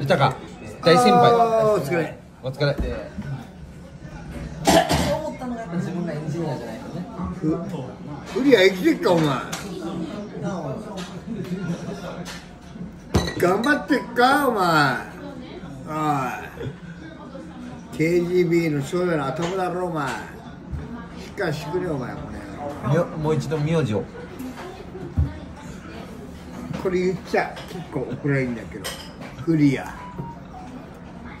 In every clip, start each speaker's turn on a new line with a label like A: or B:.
A: いたか。大先輩。
B: お疲れ。
A: お疲れ。
C: 思ったのがやっぱ自分がエンジニアじゃないとね
B: 生きてっかお前。頑張ってっかお前。おい。KGB の将来の頭だろお前。しっかりしてくれよお前こ
A: みょもう一度名字を。
B: れこれ言っちゃ結構怒られるんだけどクリア。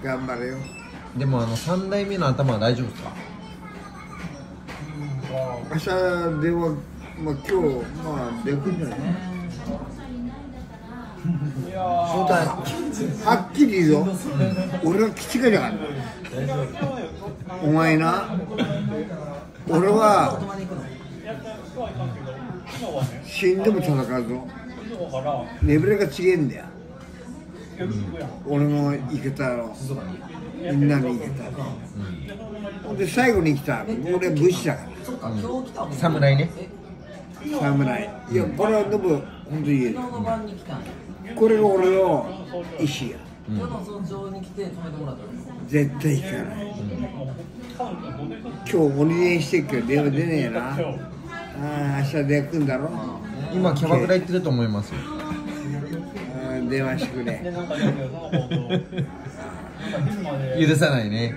B: 頑張れよ。
A: でもあの三代目の頭は大丈夫ですか？
B: 明日電話まあ今日まあできるんじゃない？
A: そうだ
B: はっきり言うぞ、俺は気違いだから。お前な俺は死んでも戦うぞ。レベルが違えんだよ、俺の生き方のみんなの生き方ほん。で最後に来た俺は武士だか
C: そっか今日来たもん
A: 侍ね。
B: 侍。いやこれはでも本当に言える。
C: 昨日の晩に来たんや
B: これが俺の意思や。
C: 今日の早朝に来て止めてもらったの？
B: 絶対引かない、今日鬼電してっけど電話出ねえな。ああ明日電話来んだろ。
A: 今キャバクラ行ってると思いますよ
B: あー電話してくれ。
A: 許さないね